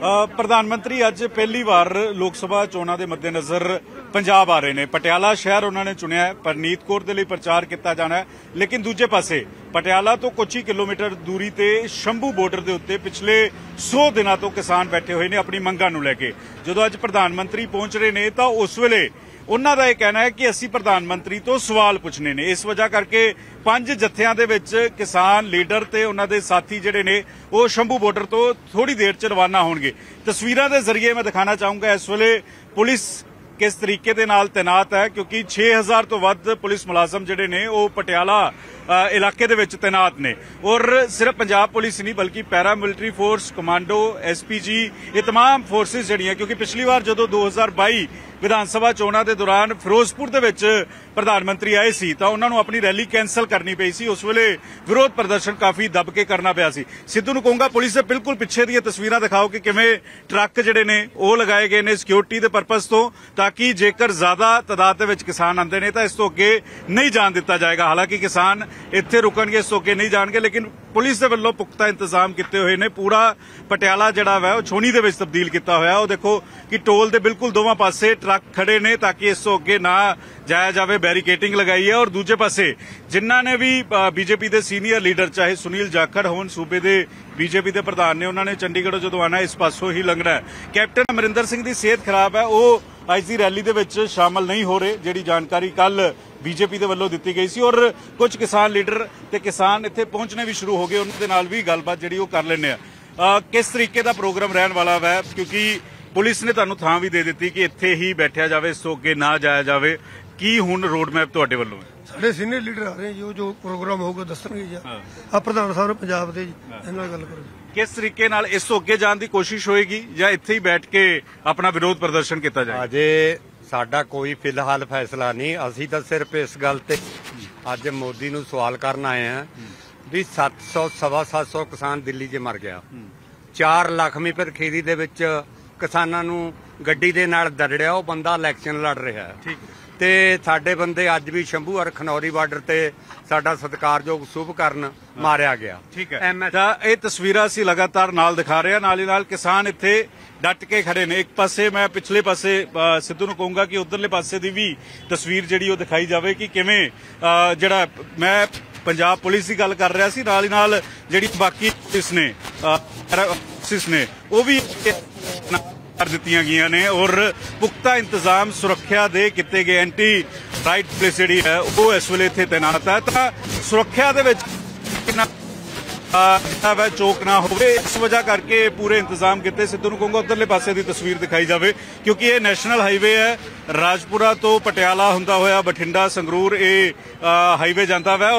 ਪ੍ਰਧਾਨ ਮੰਤਰੀ, ਅੱਜ ਪਹਿਲੀ ਵਾਰ ਲੋਕ ਸਭਾ ਚੋਣਾਂ ਦੇ ਮੱਦੇਨਜ਼ਰ ਪੰਜਾਬ ਆ ਰਹੇ ਨੇ। ਪਟਿਆਲਾ ਸ਼ਹਿਰ ਉਹਨਾਂ ਨੇ ਚੁਣਿਆ ਪਰਨੀਤ ਕੌਰ ਦੇ ਲਈ ਪ੍ਰਚਾਰ ਕੀਤਾ ਜਾਣਾ ਹੈ। ਲੇਕਿਨ ਦੂਜੇ ਪਾਸੇ, ਪਟਿਆਲਾ ਤੋਂ ਕੁਝ ਕਿਲੋਮੀਟਰ ਦੂਰੀ ਤੇ ਸ਼ੰਭੂ ਬਾਰਡਰ ਦੇ ਉੱਤੇ ਪਿਛਲੇ 100 ਦਿਨਾਂ ਤੋਂ ਕਿਸਾਨ ਬੈਠੇ ਹੋਏ ਨੇ ਆਪਣੀ ਮੰਗਾਂ ਨੂੰ ਲੈ ਕੇ। ਜਦੋਂ ਅੱਜ ਪ੍ਰਧਾਨ ਮੰਤਰੀ ਪਹੁੰਚ ਰਹੇ ਨੇ, ਤਾਂ ਉਸ ਵੇਲੇ ਉਹਨਾਂ ਦਾ ਇਹ ਕਹਿਣਾ ਹੈ ਕਿ ਅਸੀਂ ਪ੍ਰਧਾਨ ਮੰਤਰੀ ਤੋਂ ਸਵਾਲ ਪੁੱਛਣੇ ਨੇ ਇਸ ਵਜ੍ਹਾ ਕਰਕੇ ਪੰਜ ਜਥਿਆਂ ਦੇ ਵਿੱਚ ਕਿਸਾਨ ਲੀਡਰ ਤੇ ਉਹਨਾਂ ਦੇ ਸਾਥੀ ਜਿਹੜੇ ਨੇ ਉਹ ਸ਼ੰਭੂ ਬਾਰਡਰ ਤੋਂ ਥੋੜੀ ਦੇਰ ਚ ਰਵਾਨਾ ਹੋਣਗੇ ਤਸਵੀਰਾਂ ਦੇ ਜ਼ਰੀਏ ਮੈਂ ਦਿਖਾਣਾ ਚਾਹੂੰਗਾ ਇਸ ਵੇਲੇ ਪੁਲਿਸ ਕਿਸ ਤਰੀਕੇ ਦੇ ਨਾਲ ਤੈਨਾਤ ਹੈ ਕਿਉਂਕਿ 6000 ਤੋਂ ਵੱਧ ਪੁਲਿਸ ਮੁਲਾਜ਼ਮ ਜਿਹੜੇ ਨੇ ਉਹ ਪਟਿਆਲਾ ਅ, ਇਲਾਕੇ ਦੇ ਵਿੱਚ ਤੈਨਾਤ ਨੇ ਔਰ ਸਿਰਫ ਪੰਜਾਬ ਪੁਲਿਸ ਹੀ ਨਹੀਂ ਬਲਕਿ paramilitary force commando SPG ਇਹ तमाम ਫੋਰਸਿਸ ਜਿਹੜੀਆਂ ਕਿਉਂਕਿ ਪਿਛਲੀ ਵਾਰ ਜਦੋਂ 2022 ਵਿਧਾਨ ਸਭਾ ਚੋਣਾਂ ਦੇ ਦੌਰਾਨ ਫਿਰੋਜ਼ਪੁਰ ਦੇ ਵਿੱਚ ਪ੍ਰਧਾਨ ਮੰਤਰੀ ਆਏ ਸੀ ਤਾਂ ਉਹਨਾਂ ਨੂੰ ਆਪਣੀ ਰੈਲੀ ਕੈਨਸਲ ਕਰਨੀ ਪਈ ਸੀ। ਉਸ ਵੇਲੇ ਵਿਰੋਧ ਪ੍ਰਦਰਸ਼ਨ ਕਾਫੀ ਦੱਬ ਕੇ ਕਰਨਾ ਪਿਆ ਸੀ। ਸਿੱਧੂ ਨੂੰ ਕਹੂੰਗਾ ਪੁਲਿਸ ਦੇ ਬਿਲਕੁਲ ਪਿੱਛੇ ਦੀਆਂ ਤਸਵੀਰਾਂ ਦਿਖਾਓ ਕਿ ਕਿਵੇਂ ਟਰੱਕ ਜਿਹੜੇ ਨੇ ਉਹ ਲਗਾਏ ਗਏ ਨੇ ਸਿਕਿਉਰਿਟੀ ਦੇ ਪਰਪਸ ਤੋਂ ਤਾਂ ਕਿ ਜੇਕਰ ਜ਼ਿਆਦਾ ਤਦਾਦ ਦੇ ਵਿੱਚ ਕਿਸਾਨ ਆਉਂਦੇ ਨੇ ਤਾਂ ਇਸ ਤੋਂ ਅੱਗੇ ਨਹੀਂ ਜਾਣ ਦਿੱਤਾ ਜਾਏਗਾ। ਹਾਲਾਂਕਿ ਕਿਸਾਨ ਇੱਥੇ ਰੁਕਣਗੇ, ਇਸ ਤੋਂ ਅੱਗੇ ਨਹੀਂ ਜਾਣਗੇ, ਲੇਕਿਨ ਪੁਲਿਸ ਦੇ ਵੱਲੋਂ ਪੁਖਤਾ ਇੰਤਜ਼ਾਮ ਕੀਤੇ ਹੋਏ ਨੇ। ਪੂਰਾ ਪਟਿਆਲਾ ਜਿਹੜਾ ਵਾ, ਉਹ ਛੋਣੀ ਦੇ ਵਿੱਚ ਤਬਦੀਲ ਕੀਤਾ ਹੋਇਆ। ਉਹ ਦੇਖੋ ਕਿ ਟੋਲ ਦੇ ਬਿਲਕੁਲ ਦੋਵਾਂ ਪਾਸੇ ਟਰੱਕ ਖੜੇ ਨੇ ਤਾਂ ਕਿ ਇਸ ਤੋਂ ਅੱਗੇ ਨਾ ਜਾਇਆ ਜਾਵੇ, ਬੈਰੀਕੇਟਿੰਗ ਲਗਾਈ ਹੈ। ਔਰ ਦੂਜੇ ਪਾਸੇ ਜਿਨ੍ਹਾਂ ਨੇ ਵੀ ਬੀਜੇਪੀ ਦੇ ਸੀਨੀਅਰ ਲੀਡਰ, ਚਾਹੇ ਸੁਨੀਲ ਜਾਖੜ ਹੋਣ, ਸੂਬੇ ਦੇ ਬੀਜੇਪੀ ਦੇ ਪ੍ਰਧਾਨ ਨੇ, ਉਹਨਾਂ ਨੇ ਚੰਡੀਗੜ੍ਹ ਜਦੋਂ ਆਣਾ ਇਸ ਪਾਸੋਂ ਹੀ ਲੰਘਣਾ ਕੈਪਟਨ ਅਮਰਿੰਦਰ ਸਿੰਘ ਦੀ ਸਿਹਤ ਖਰਾਬ ਹੈ। ਉਹ ਅੱਜ ਦੀ ਰੈਲੀ ਦੇ ਵਿੱਚ ਸ਼ਾਮਲ ਨਹੀਂ ਹੋ ਰਹੇ, ਜਿਹੜੀ ਜਾਣਕਾਰੀ ਕੱਲ ਬੀਜੇਪੀ ਦੇ ਵੱਲੋਂ ਦਿੱਤੀ ਗਈ ਸੀ ਔਰ ਕੁਝ ਕਿਸਾਨ ਲੀਡਰ ਤੇ ਕਿਸਾਨ ਇੱਥੇ ਪਹੁੰਚਣੇ ਵੀ ਸ਼ੁਰੂ ਹੋ ਗਏ ਉਹਨਾਂ ਦੇ ਨਾਲ ਵੀ ਗੱਲਬਾਤ ਜਿਹੜੀ ਉਹ ਕਰ ਲੈਣੇ ਆ। ਅ, ਕਿਸ ਤਰੀਕੇ ਦਾ ਪ੍ਰੋਗਰਾਮ ਰਹਿਣ ਵਾਲਾ ਹੈ ਕਿਉਂਕਿ ਪੁਲਿਸ ਨੇ ਤੁਹਾਨੂੰ ਥਾਂ ਵੀ ਦੇ ਦਿੱਤੀ ਕਿ ਇੱਥੇ ਹੀ ਬੈਠਿਆ ਜਾਵੇ ਤੋਂ ਅੱਗੇ ਨਾ ਜਾਇਆ ਜਾਵੇ। ਕੀ ਹੁਣ ਰੋਡ ਮੈਪ ਤੁਹਾਡੇ ਵੱਲੋਂ ਹੈ? ਸਾਡੇ ਸੀਨੀਅਰ ਲੀਡਰ ਆ ਰਹੇ ਜੋ ਜੋ ਪ੍ਰੋਗਰਾਮ ਹੋਊਗਾ ਦੱਸਣਗੇ ਜੀ। ਹਾਂ। ਆ ਪ੍ਰਧਾਨ ਸਾਹਿਬ ਪੰਜਾਬ ਦੇ ਜੀ ਇਹਨਾਂ ਨਾਲ ਗੱਲ ਕਰੋ। ਕਿਸ ਤਰੀਕੇ ਨਾਲ ਇਸ ਤੋਂ ਅੱਗੇ ਜਾਣ ਦੀ ਕੋਸ਼ਿਸ਼ ਹੋਏਗੀ ਜਾਂ ਇੱਥੇ ਹੀ ਬੈਠ ਕੇ ਆਪਣਾ ਵਿਰੋਧ ਪ੍ਰਦਰਸ਼ਨ ਕੀਤਾ ਜਾਏ ਅਜੇ ਸਾਡਾ ਕੋਈ ਫਿਲਹਾਲ ਫੈਸਲਾ ਨਹੀਂ। ਅਸੀਂ ਤਾਂ ਸਿਰਫ ਇਸ ਗੱਲ ਤੇ ਅੱਜ ਮੋਦੀ ਨੂੰ ਸਵਾਲ ਕਰਨ ਆਏ ਆ ਵੀ 700 ਸਵਾ 700 ਕਿਸਾਨ ਦਿੱਲੀ 'ਚ ਮਰ ਗਿਆ। 4 ਲੱਖਵੀਂ ਪਰ ਖੇਦੀ ਦੇ ਵਿੱਚ ਕਿਸਾਨਾਂ ਨੂੰ ਗੱਡੀ ਦੇ ਨਾਲ ਦਰੜਿਆ ਉਹ ਬੰਦਾ ਇਲੈਕਸ਼ਨ ਲੜ ਰਿਹਾ ਹੈ। ਠੀਕ ਤੇ ਸਾਡੇ ਬੰਦੇ ਅੱਜ ਵੀ ਸ਼ੰਭੂ ਔਰ ਖਨੌਰੀ ਬਾਰਡਰ ਤੇ ਸਾਡਾ ਸਤਿਕਾਰਯੋਗ ਸ਼ੁਭ ਕਰਨ ਮਾਰਿਆ ਗਿਆ। ਠੀਕ ਹੈ। ਤਾਂ ਇਹ ਤਸਵੀਰਾਂ ਅਸੀਂ ਲਗਾਤਾਰ ਨਾਲ ਦਿਖਾ ਰਹੇ ਹਾਂ। ਨਾਲ ਹੀ ਨਾਲ ਕਿਸਾਨ ਇੱਥੇ ਡਟ ਕੇ ਖੜੇ ਨੇ। ਇੱਕ ਪਾਸੇ ਮੈਂ ਪਿਛਲੇ ਪਾਸੇ ਸਿੱਧੂ ਨੂੰ ਕਹੂੰਗਾ ਕਿ ਉਧਰਲੇ ਪਾਸੇ ਦੀ ਵੀ ਤਸਵੀਰ ਜਿਹੜੀ ਉਹ ਦਿਖਾਈ ਜਾਵੇ ਕਿ ਕਿਵੇਂ ਜਿਹੜਾ ਮੈਂ ਪੰਜਾਬ ਪੁਲਿਸ ਦੀ ਗੱਲ ਕਰ ਰਿਹਾ ਸੀ, ਨਾਲ ਹੀ ਨਾਲ ਜਿਹੜੀ ਬਾਕੀ ਪੁਲਿਸ ਨੇ ਪੁਲਿਸ ਨੇ, ਉਹ ਵੀ ਕਰ ਦਿੱਤੀਆਂ ਗਈਆਂ ਨੇ ਔਰ ਪੁਖਤਾ ਇੰਤਜ਼ਾਮ ਸੁਰੱਖਿਆ ਦੇ ਕੀਤੇ ਗਏ ਐਂਟੀ ਰਾਈਟ ਪੁਲਿਸ ਜਿਹੜੀ ਹੈ, ਉਹ ਇਸ ਵੇਲੇ ਇੱਥੇ ਤੈਨਾਤ ਹੈ। ਤਾਂ ਸੁਰੱਖਿਆ ਦੇ ਵਿੱਚ ਕਿੰਨਾ ਆ ਵੈ ਚੋਕ ਨਾ ਹੋਵੇ। ਇਸ ਵਜ੍ਹਾ ਕਰਕੇ ਪੂਰੇ ਇੰਤਜ਼ਾਮ ਕੀਤੇ। ਸਿੱਧੂ ਨੂੰ ਕਹੂੰਗਾ ਉਧਰਲੇ ਪਾਸੇ ਦੀ ਤਸਵੀਰ ਦਿਖਾਈ ਜਾਵੇ, ਕਿਉਂਕਿ ਇਹ ਨੈਸ਼ਨਲ ਹਾਈਵੇ ਹੈ। ਰਾਜਪੁਰਾ ਤੋਂ ਪਟਿਆਲਾ ਹੁੰਦਾ ਹੋਇਆ ਬਠਿੰਡਾ, ਸੰਗਰੂਰ ਇਹ ਹਾਈਵੇ ਜਾਂਦਾ ਵੈ।